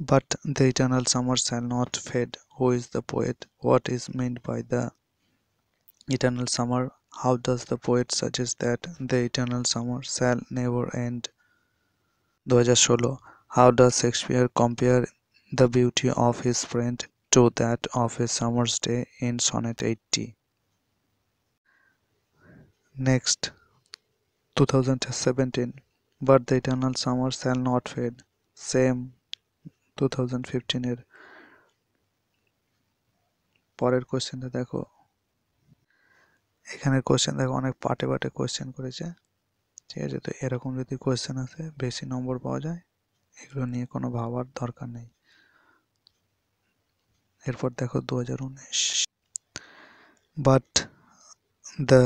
But the eternal summer shall not fade. Who is the poet? What is meant by the eternal summer? How does the poet suggest that the eternal summer shall never end? 2016 How does Shakespeare compare the beauty of his friend to that of a summer's day in Sonnet 80? Next, 2017 But the eternal summer shall not fade. Same 2015 এর পরের কোশ্চেনটা দেখো। এখানের question দেখো, অনেক পাটে পাটে question করেছে। ঠিক আছে, তো এরকম যদি কোয়েশ্চেন আসে, বেশি নম্বর পাওয়া যায়, এগুলো নিয়ে কোনো ভাবার দরকার নেই। এরপর দেখো দু হাজার উনিশ। But the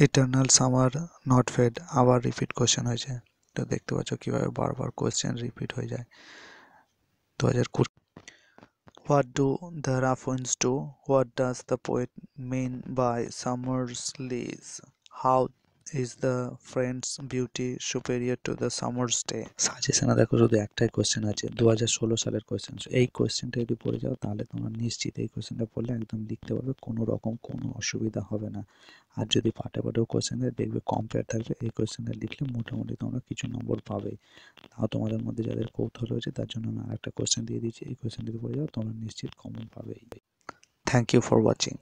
eternal summer not fade আবার রিপিট কোয়েশ্চেন হয়েছে। তো দেখতে পাচ্ছ কীভাবে বারবার কোয়েশ্চেন রিপিট হয়ে যায়। দু হাজার কুড়ি What do the rough winds do? What does the poet mean by summer's lease? Is the friend's beauty superior to the summer's day? সাজেশনে দেখো শুধু একটাই কোয়েশ্চেন আছে দু হাজার ষোলো সালের কোয়েশ্চেন এই কোয়েশ্চেনটা যদি পড়ে যাও, তাহলে তোমরা নিশ্চিত এই কোয়েশ্চেনটা পড়লে একদম লিখতে পারবে, কোনো রকম কোনো অসুবিধা হবে না। আর যদি পাটে পাটেও কোয়েশ্চেন দেয় দেখবে কম্পেয়ার থাকবে, এই কোয়েশ্চেনটা লিখলে মোটামুটি তোমরা কিছু নম্বর পাবেই তাও তোমাদের মধ্যে যাদের কৌতূহল রয়েছে, তার জন্য আমি আরেকটা কোয়েশ্চেন দিয়ে দিচ্ছি। এই কোয়েশ্চেন যদি পড়ে যাও, তোমরা নিশ্চিত কমন পাবেই। Thank you for watching